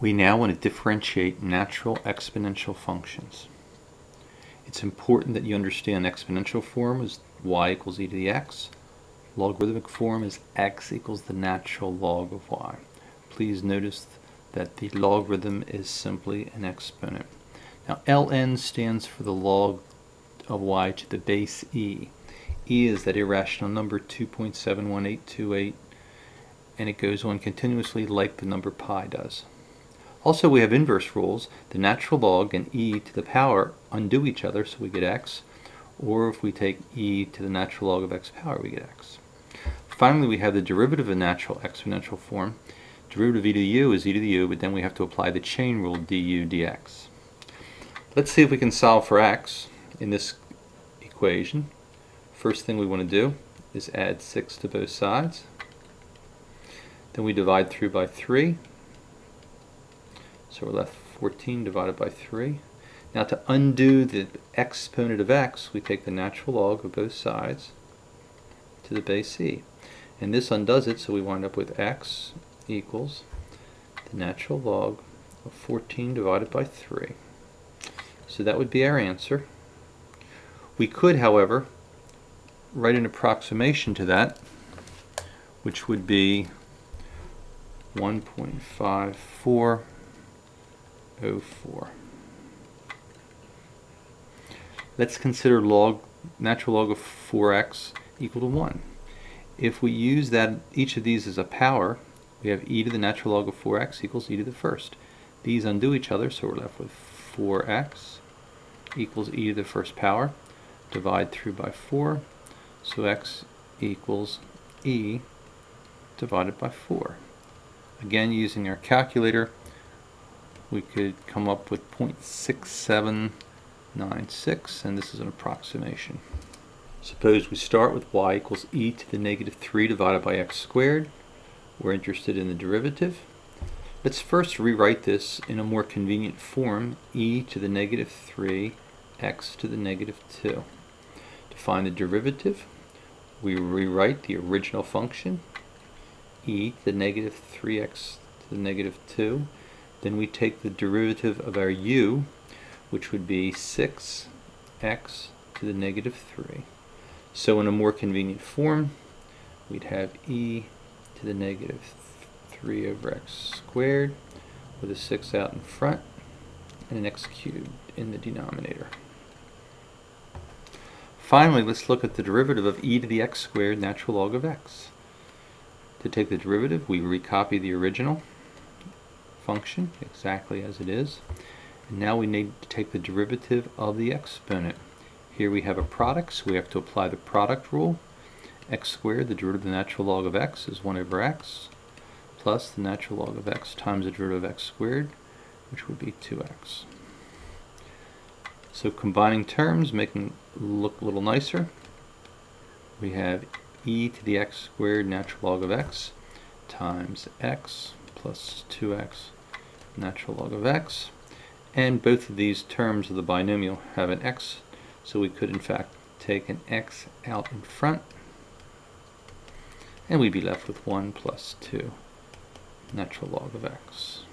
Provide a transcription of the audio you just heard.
We now want to differentiate natural exponential functions. It's important that you understand exponential form is y equals e to the x. Logarithmic form is x equals the natural log of y. Please notice that the logarithm is simply an exponent. Now ln stands for the log of y to the base e. e is that irrational number 2.71828 and it goes on continuously like the number pi does. Also, we have inverse rules. The natural log and e to the power undo each other, so we get x. Or if we take e to the natural log of x power, we get x. Finally, we have the derivative of natural exponential form. Derivative of e to the u is e to the u, but then we have to apply the chain rule du dx. Let's see if we can solve for x in this equation. First thing we want to do is add 6 to both sides. Then we divide through by 3. So we're left 14 divided by 3. Now to undo the exponent of x, we take the natural log of both sides to the base e. And this undoes it, so we wind up with x equals the natural log of 14 divided by 3. So that would be our answer. We could, however, write an approximation to that, which would be 1.54 0.04. Let's consider log natural log of 4x equal to 1. If we use that each of these as a power, we have e to the natural log of 4x equals e to the first. These undo each other, so we're left with 4x equals e to the first power. Divide through by 4, so x equals e divided by 4. Again, using our calculator, we could come up with 0.6796 and this is an approximation. Suppose we start with y equals e to the negative 3 divided by x squared. We're interested in the derivative. Let's first rewrite this in a more convenient form, e to the negative 3 x to the negative 2. To find the derivative, we rewrite the original function, e to the negative 3x to the negative 2 then we take the derivative of our u, which would be 6x to the negative 3. So in a more convenient form, we'd have e to the negative 3 over x squared with a 6 out in front and an x cubed in the denominator. Finally, let's look at the derivative of e to the x squared natural log of x. To take the derivative, we recopy the original function exactly as it is. And now we need to take the derivative of the exponent. Here we have a product, so we have to apply the product rule. x squared, the derivative of the natural log of x, is 1 over x, plus the natural log of x times the derivative of x squared, which would be 2x. So combining terms, making look a little nicer, we have e to the x squared natural log of x times x plus 2x natural log of x. And both of these terms of the binomial have an x, so we could in fact take an x out in front, and we'd be left with 1 plus 2 natural log of x.